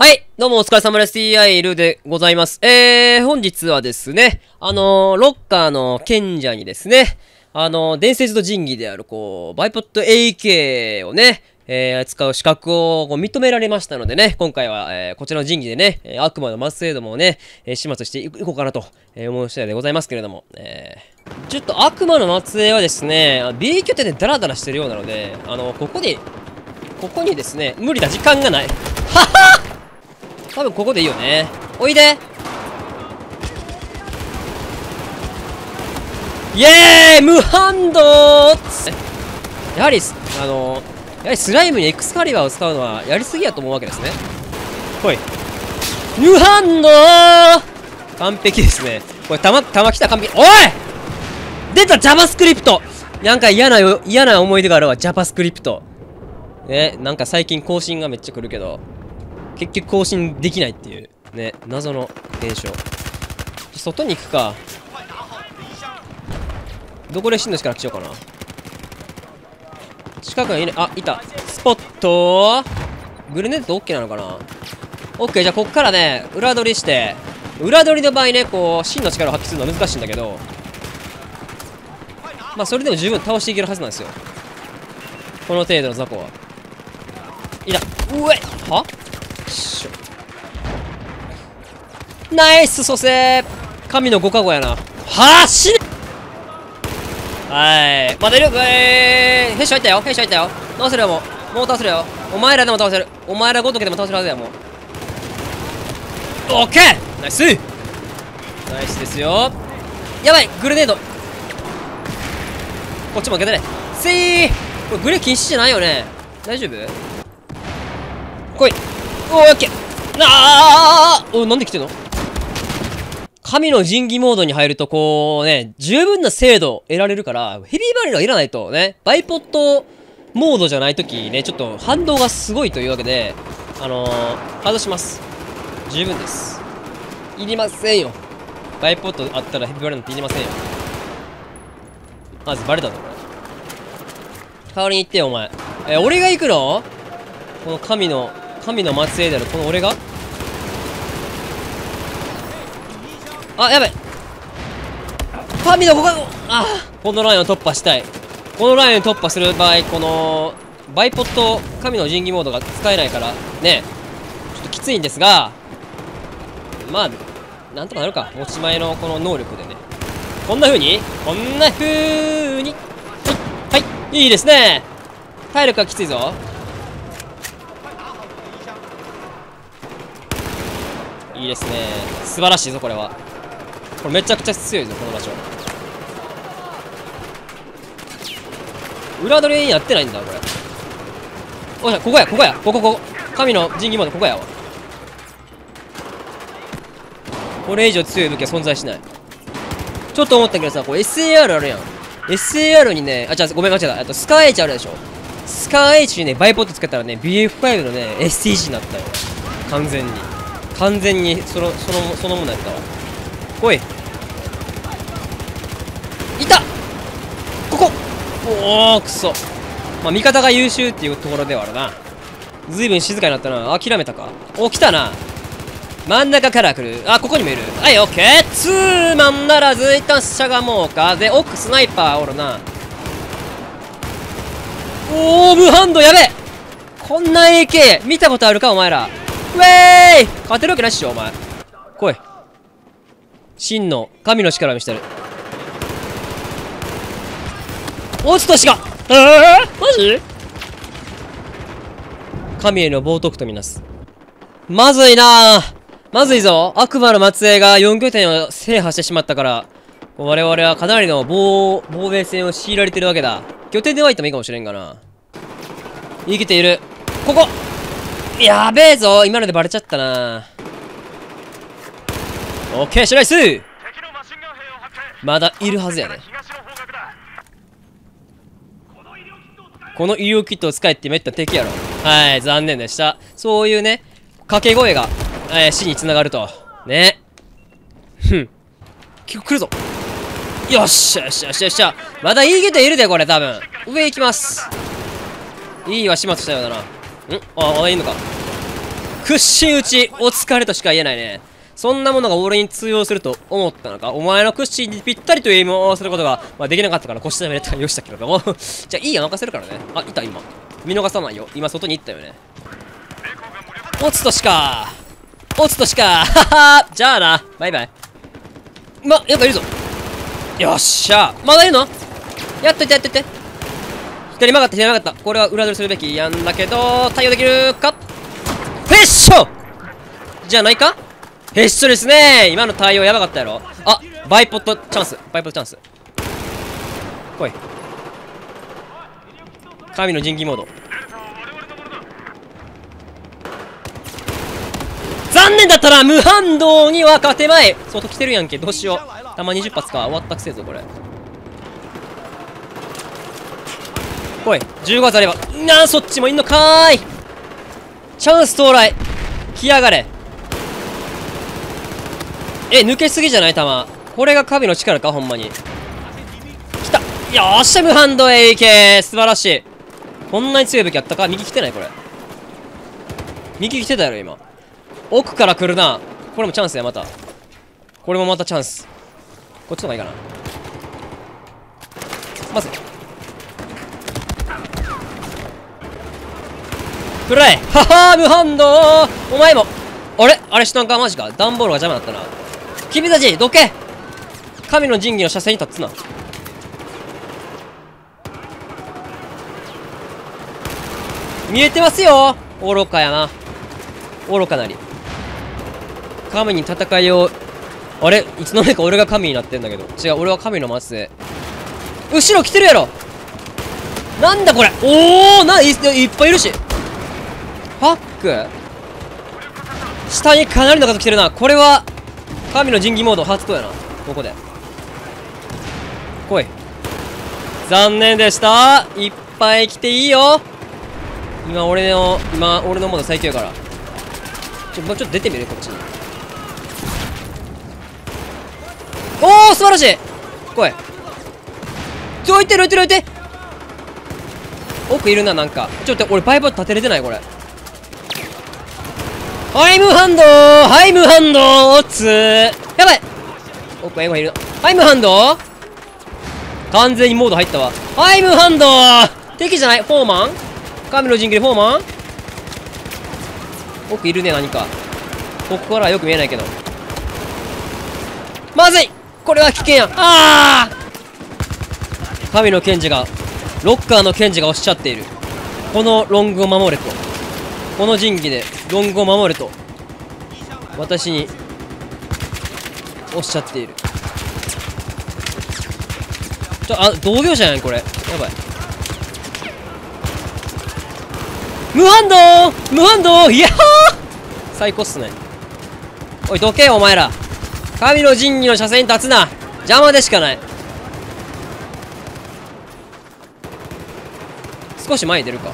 はい、どうもお疲れ様です。TI ルでございます。えー、本日はですね、あのー、ロッカーの賢者にですね、あのー、伝説の神器である、こう、バイポット AK をね、えー、使う資格をこう認められましたのでね、今回は、えー、こちらの神器でね、えー悪魔の末裔どもをね、えー始末していこうかなと、えー思う次第でございますけれども、えー、ちょっと悪魔の末裔はですね、あ B 拠点でダラダラしてるようなので、あのここに、ここにですね、無理だ、時間がない。はは多分ここでいいよね。おいでイエーイ無反動やはり、あのやはりスライムにエクスカリバーを使うのはやりすぎやと思うわけですね。ほい。無反動完璧ですね。これ、弾、弾来た完璧。おい出た JavaScript! なんか嫌なよ、嫌な思い出があるわ、JavaScript。ね、なんか最近更新がめっちゃ来るけど、結局更新できないっていう、ね、謎の現象。外に行くか。どこで死んの力しようかな。近くにいね、あ、いた。スポットグレネード OK なのかな ?OK、じゃあこっからね、裏取りして、裏取りの場合ね、こう、真の力を発揮するのは難しいんだけど、まあそれでも十分倒していけるはずなんですよ。この程度の雑魚は。いた。うえは？しょナイス蘇生神のご加護やな。はあ死ねはい。まだいるえー、兵士入ったよ。兵士入ったよ。倒せるよも。う。もう倒せるよ。お前らでも倒せる。お前らごときでも倒せるはずやもう。オッケー！ナイス。ナイスですよ。やばい。グレネード。こっちも開けてね。せー！これグレ禁止じゃないよね。大丈夫？来い。おーオッケーあーおなんで来てんの？神の神器モードに入るとこうね、十分な精度得られるから、ヘビーバリルはいらないとね、バイポットモードじゃないときね、ちょっと反動がすごいというわけで、あのー、外します。十分です。いりませんよ。バイポットあったらヘビーバリルなんていりませんよ。まずバレたぞ、これ。代わりに行ってよ、お前。え、俺が行くの？この神の、神の末裔である、この俺が？あ、やばい神のここあこのラインを突破したい。このラインを突破する場合、この、バイポット神の神器モードが使えないから、ね、ちょっときついんですが、まあ、なんとかなるか。持ち前のこの能力でね。こんな風にこんな風にはい、はい、いいですね体力がきついぞ。いいですね。素晴らしいぞこれは。これめちゃくちゃ強いぞこの場所。裏取りやってないんだこれ。おいここやここや。ここここ。神の神器モードここやわ。これ以上強い武器は存在しない。ちょっと思ったけどさこれ SAR あるやん。SAR にねあじゃあごめん間違えた。あとスカー H あるでしょ。スカー H にねバイポットつけたらね BF5 のね STG になったよ。完全に。完全にそのそのそのものやったわ来い。いた。ここ。おおくそ。まあ味方が優秀っていうところではあるな。ずいぶん静かになったな。諦めたか。お来たな。真ん中から来る。あここにもいる。はいオッケーツーマンならず一旦しゃがもうか。で奥スナイパーおるな。おお無ハンドやべこんな AK 見たことあるかお前ら。ウェーイ勝てるわけないっしょお前。来い。真の神の力を見せてる。落ちとしがえー、マジ？神への冒涜とみなす。まずいな。まずいぞ。悪魔の末裔が4拠点を制覇してしまったから我々はかなりの防防衛戦を強いられてるわけだ。拠点で湧いてもいいかもしれんがな。生きている。ここ。やべえぞ。今のでバレちゃったな。オッケーシュライスまだいるはずやねこの医療キットを使え。ってめった敵やろ。はい残念でした。そういうね掛け声が、えー、死につながると。ね。ふん。結構来るぞ。よっしゃよっしゃよっしゃよっしゃ。まだいいゲトいるでこれ多分。上行きます。いいわ始末したようだなん？ああいいのか。屈伸打ちお疲れとしか言えないね。そんなものが俺に通用すると思ったのか？お前の屈伸にぴったりとエイムを合わせることが、まあ、できなかったから腰止めで対応したけど。も じゃあいいや任せるからね。あいた今。見逃さないよ。今外に行ったよね。落つとしか。落つとしか。はは。じゃあな。バイバイ。まやっぱいるぞ。よっしゃ。まだいるの？やっといてやっといて。左曲がった左曲がった。これは裏取りするべきやんだけど対応できるか？フェッショじゃないか？ヘッショですね。今の対応やばかったやろ。あバイポットチャンス。バイポットチャンス。来い。神の神器モード。残念だったら無反動には勝てまい。外来てるやんけ。どうしよう。弾20発か。終わったくせえぞこれ。来い15発あればなあそっちもいんのかーい。チャンス到来。来やがれ。え抜けすぎじゃない？弾。これが神の力か？ほんまに。来た。よっしゃ無反動 AK 素晴らしい。こんなに強い武器あったか？右来てない？これ。右来てたやろ今。奥から来るな。これもチャンスやまた。これもまたチャンス。こっちの方がいいかな。まずくらえはは無反動お前も。あれ？あれ知ったんか？マジか。段ボールが邪魔だったな。君たちどけ。神の神器の車線に立つな。見えてますよ。愚かやな。愚かなり。神に戦いを。あれ？いつの間にか俺が神になってんだけど。違う俺は神の末裔後ろ来てるやろ。なんだこれ。おおないいっぱいいるし。ク。下にかなりの数来てるな。これは神の神器モード発動やな。ここで。来い。残念でした。いっぱい来ていいよ。今俺の今俺のモード最強やから。ちょもうちょっと出てみる？こっちに。おお素晴らしい。来い。ちょ置いてる置いてる置いて奥いるななんか。ちょっと俺バイバー立てれてないこれ。ハイムハンドハイムハンドつやばい。奥エゴいる。ハイムハンド完全にモード入ったわ。ハイムハンド敵じゃない。フォーマン。神の陣形フォーマン。奥いるね何か。ここからはよく見えないけど。まずい。これは危険や。ああ神の賢治がロッカーの賢治がおっしゃっている。このロングを守れと。この神器で。ロングを守れと私におっしゃっている。ちょあ同業者やんこれ。やばい。無反動無反動いやー！最高っすね。おいどけお前ら。神の神器の車線に立つな。邪魔でしかない。少し前に出るか。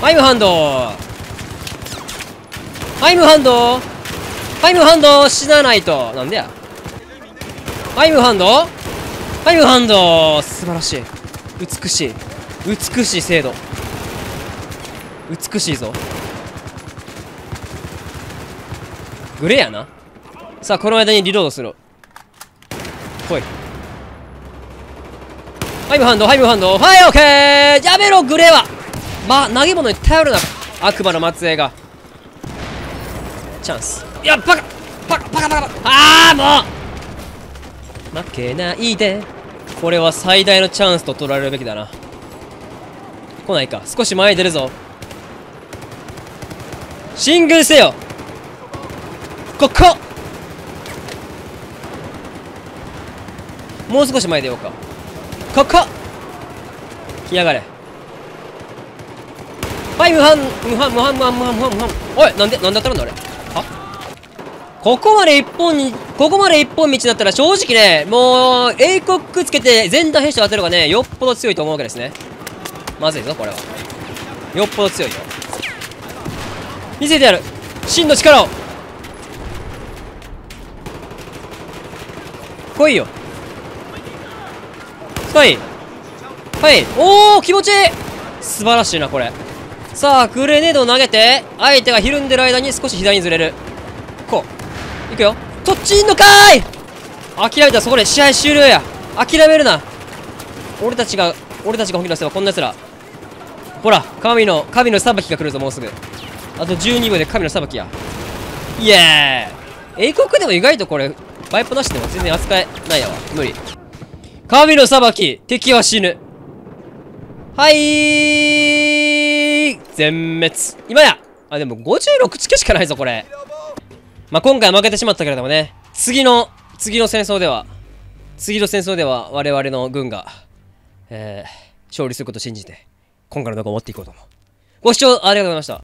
ハイムハンド。ハイムハンド。ハイムハンド死なないと。なんでや。ハイムハンド。ハイムハンド。素晴らしい。美しい。美しい精度。美しいぞ。グレーやな。さあこの間にリロードする。来い。ハイムハンドハイムハンド。はいオッケー!やめろグレーは!まあ投げ物に頼るな。悪魔の末裔が。チャンス。いやバカバカバカバカああもう。負けないで。これは最大のチャンスと取られるべきだな。来ないか。少し前に出るぞ。進軍せよ。ここ。もう少し前出ようか。ここ。来やがれはい無反無反無反無反無反無反無反おいなんでなんだったらんだあれ？は？ここまで一本にここまで一本道だったら正直ねもう英国つけて全打兵士を当てるがねよっぽど強いと思うわけですね。まずいぞこれは。よっぽど強いよ。見せてやる。真の力を。来いよ。来い。はい。おお気持ちいい。素晴らしいなこれ。さあグレネードを投げて相手がひるんでる間に少し左にずれる。こう。いくよ。そっちいんのかーい！諦めた。らそこで試合終了や。諦めるな。俺たちが俺たちが本気出せばこんな奴ら。ほら神の神の裁きが来るぞもうすぐ。あと12秒で神の裁きや。イエー。イ英国でも意外とこれバイプなしでも全然扱えないやわ。無理。神の裁き。敵は死ぬ。はい全滅。今や。あでも56チケしかないぞこれ。まあ今回負けてしまったけれどもね。次の次の戦争では次の戦争では我々の軍がえー、勝利することを信じて今回の動画を終わっていこうと思う。ご視聴ありがとうございました。